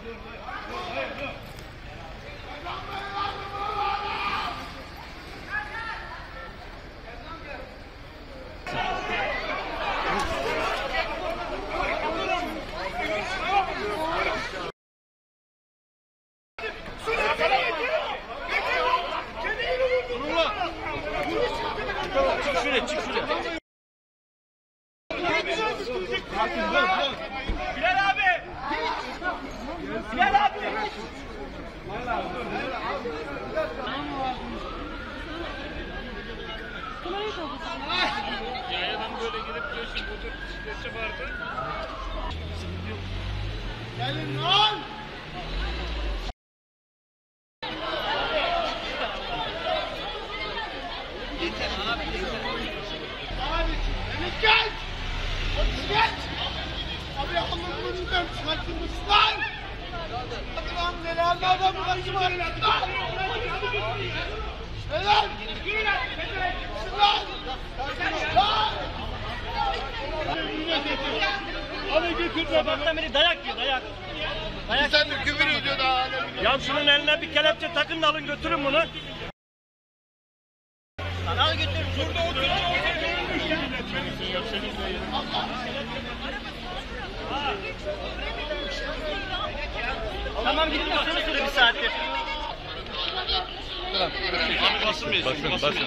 可以可以让开让继续继 böyle girip diyorsun motor bisikleti vardı. Gelin lan! Abi, Mehmet gel! Hadi geç! Abi Allah'ım lütfen sakin mısın lan? Hadi lan nelerlerden bu kaçı var lan? Helal! Yürü lan! Yürü lan! Lan! Hadi Sabahtan beri dayak yiyor dayak. Dayak Sen de küfür ediyor daha alemin. Ya şunun eline bir kelepçe takın da alın götürün bunu. Lan al götür. Şurada otur. Tamam gidin basını süre bir saattir. Basın basın basın. basın.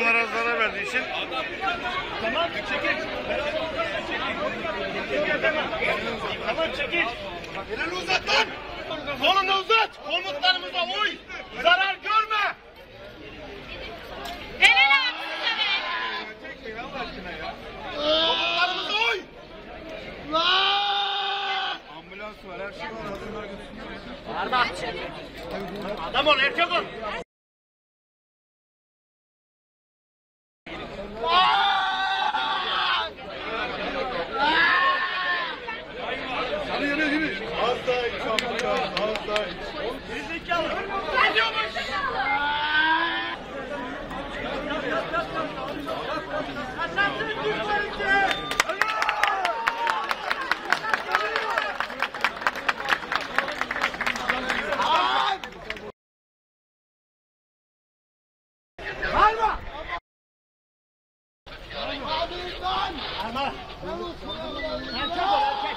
insanlara zarar verdiği için Tamam çekil. Tamam çekil. Elini uzat lan! Kolunu uzat! Komutlarımıza uy! Zarar görme! Komutlarımıza uy! Lan! ambulans var her şey var. Adam ol erkek ol. Hadi yürü yürü. Az daha iç ambulans. Az daha iç. Gerizekalı. Hadi lan! Bağırma. Erkek ol erkek.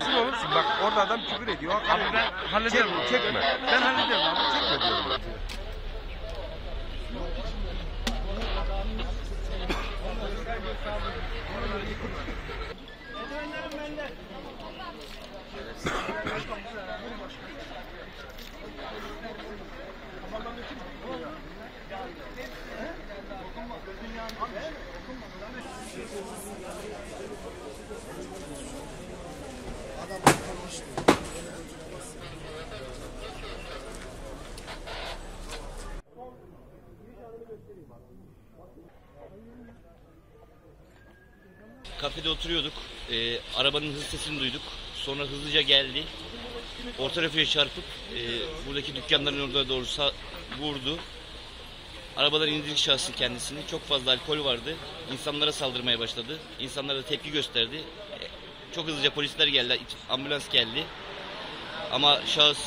Küfür olursun bak orada adam küfür ediyor. Abi ben hallederim. Çek, çekme. Ben hallederim abi çekme diyorum. Kafede oturuyorduk. Ee, arabanın hız sesini duyduk. Sonra hızlıca geldi. Orta refüje çarpıp e, buradaki dükkanların orada doğru vurdu. Arabadan indirdik şahsı kendisini. Çok fazla alkol vardı. İnsanlara saldırmaya başladı. İnsanlara da tepki gösterdi. E, Çok hızlıca polisler geldi, ambulans geldi. Ama şahıs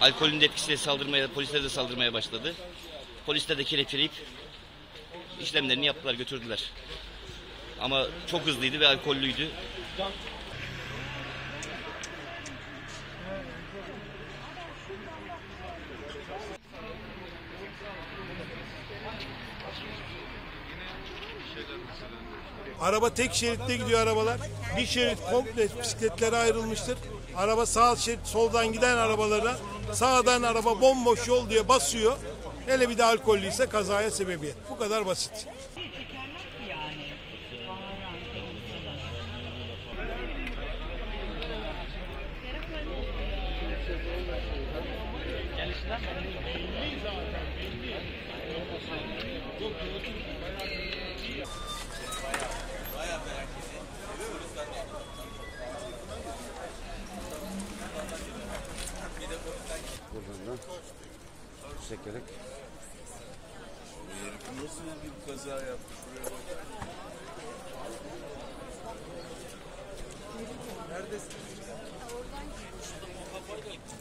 alkolün etkisiyle saldırmaya, polislere de saldırmaya başladı. Polisler de kelepçeleyip işlemlerini yaptılar, götürdüler. Ama çok hızlıydı ve alkollüydü. Araba tek şeritte gidiyor arabalar. Bir şerit komple bisikletlere ayrılmıştır. Araba sağ şerit soldan giden arabalara sağdan araba bomboş yol diye basıyor. Hele bir de alkollüyse kazaya sebebiyet. Bu kadar basit. bekledik. Nasıl bir kaza yaptı? Şuraya bak. Neredesin? Oradan